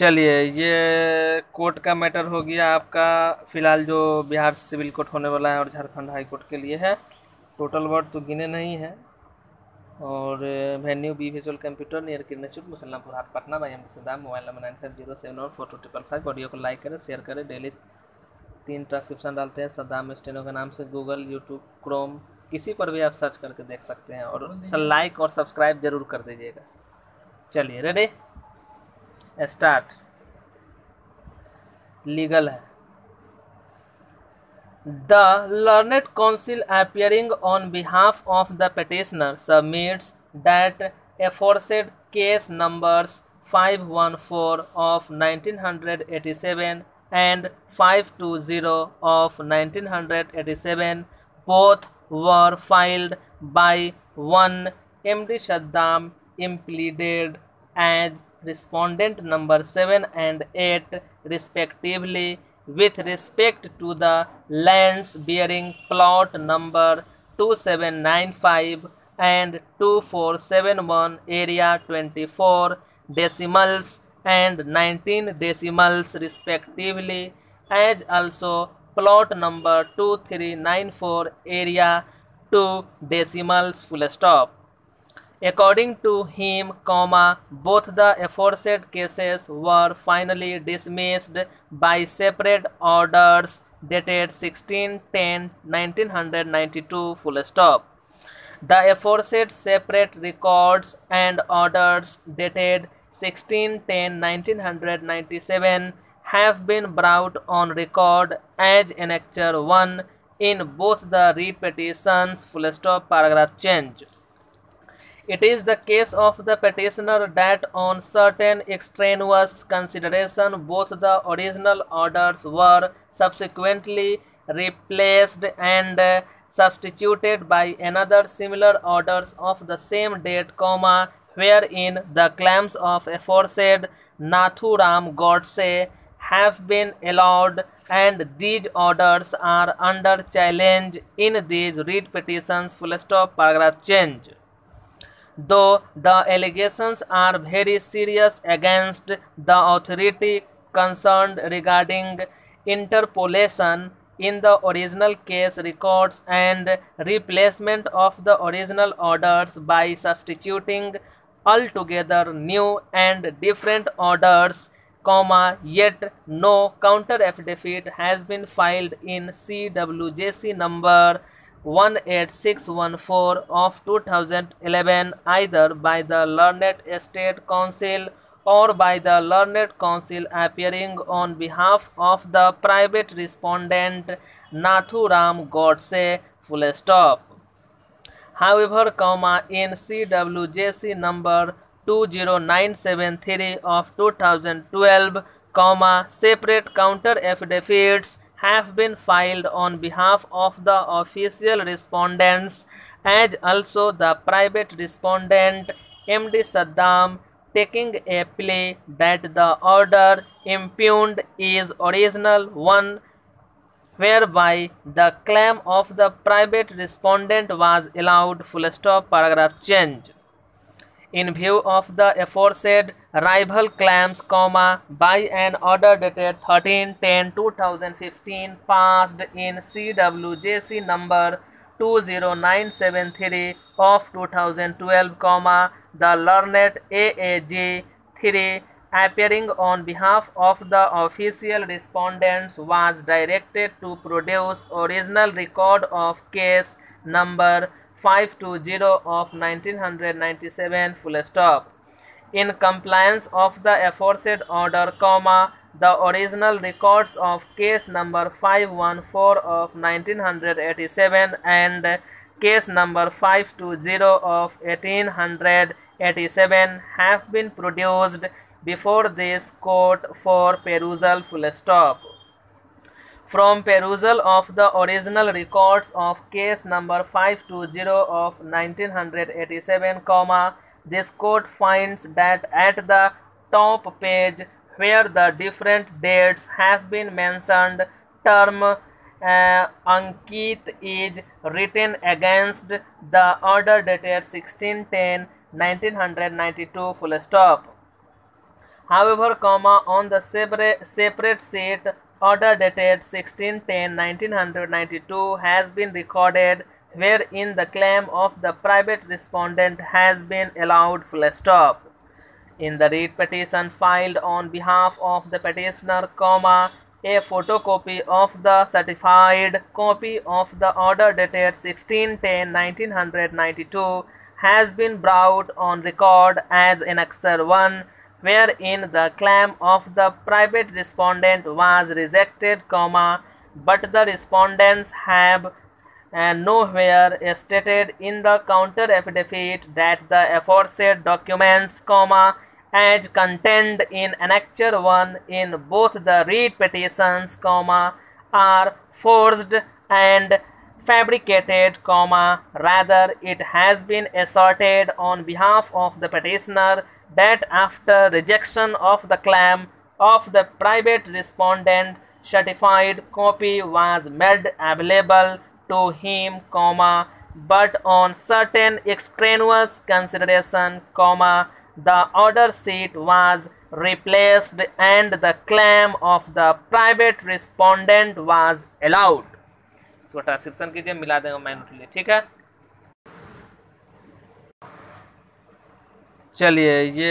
चलिए ये कोर्ट का मैटर हो गया आपका। फ़िलहाल जो बिहार सिविल कोर्ट होने वाला है और झारखंड हाई कोर्ट के लिए है टोटल वर्ड तो गिने नहीं है। और venue B visual computer near Kiran institute Musallahpur Hat Patna by M Saddam mobile number nine five zero seven और four two triple five audio को लाइक करें शेयर करें डेली तीन ट्रांसक्रिप्शन डालते हैं। सद्दाम स्टेनो के नाम से गूगल यूट्यूब क्रोम किसी पर भी आप सर्च करके देख सकते हैं। और लाइक और सब्सक्राइब ज़रूर कर दीजिएगा। चलिए ready Start legal. The learned counsel appearing on behalf of the petitioner submits that aforesaid case numbers 514 of 1987 and 520 of 1987 both were filed by one MD Saddam impleaded as respondent number 7 and 8 respectively with respect to the lands bearing plot number 2795 and 2471 area 24 decimals and 19 decimals respectively as also plot number 2394 area 2 decimals full stop According to him, comma, both the aforesaid cases were finally dismissed by separate orders dated 16-10-1992 full stop. The aforesaid separate records and orders dated 16-10-1997 have been brought on record as Annexure 1 in both the writ petitions full stop paragraph change. It is the case of the petitioner that on certain extraneous consideration both the original orders were subsequently replaced and uh, substituted by another similar orders of the same date, comma, wherein the claims of aforesaid Nathuram Godse have been allowed and these orders are under challenge in these writ petitions full stop paragraph change though the allegations are very serious against the authority concerned regarding interpolation in the original case records and replacement of the original orders by substituting altogether new and different orders comma yet no counter affidavit has been filed in CWJC number 18614 of 2011 either by the learned state counsel or by the learned counsel appearing on behalf of the private respondent Nathuram Godse full stop. However, comma in CWJC number 20973 of 2012, comma separate counter affidavits have been filed on behalf of the official respondents as also the private respondent MD Saddam taking a plea that the order impugned is original one whereby the claim of the private respondent was allowed full stop paragraph change in view of the aforesaid rival claims comma by an order dated 13-10-2015 passed in CWJC number 20973 of 2012 comma the learned AAG 3 appearing on behalf of the official respondents was directed to produce original record of case number 520 of 1997 full stop. In compliance of the aforesaid order comma the original records of case number 514 of 1987 and case number 520 of 1887 have been produced before this court for perusal full stop from perusal of the original records of case number 520 of 1987 comma this court finds that at the top page where the different dates have been mentioned term uh, Ankit is written against the order dated 1610 1992 full stop. However, comma on the separate, separate sheet order dated 16-10-1992 has been recorded wherein the claim of the private respondent has been allowed full stop. In the writ petition filed on behalf of the petitioner, comma, a photocopy of the certified copy of the order dated 16-10-1992 has been brought on record as Annexure 1 wherein the claim of the private respondent was rejected, comma, but the respondents have and nowhere stated in the counter affidavit that the aforesaid documents, comma, as contained in Annexure 1 in both the writ petitions, comma, are forged and fabricated, comma, rather it has been asserted on behalf of the petitioner that after rejection of the claim of the private respondent, certified copy was made available to him, comma, but on certain extraneous consideration, comma, the order sheet was replaced and the claim of the private respondent was allowed. इसको transcription कीजिए मिला देंगे manually ठीक है चलिए ये